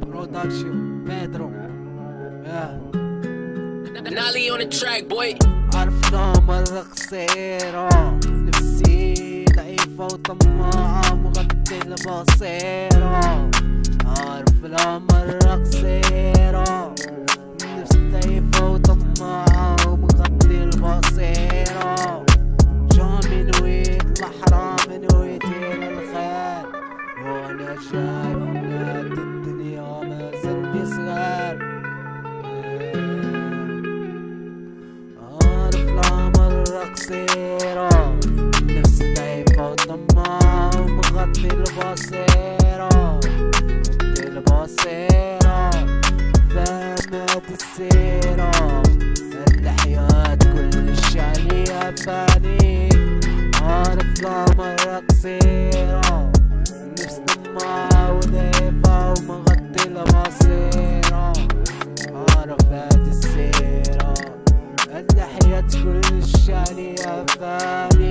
برودكشن بيدرو Nolly on the track, boy. عارف مرة قصيرة نفسي ضعيفة وطماعة مغطي البصيرة عارف مرة قصيرة نفسي ضعيفة وطماعة ومغطي البصيرة جامي نويت الحرام نويت إلى الخير وأنا شايف نادي السيرة الحياة كل عليها فاني عارف العمر قصيرة نفسي طماعة وضعيفة ومغطي البصيرة عارف هاد السيرة الحياة كل عليها فاني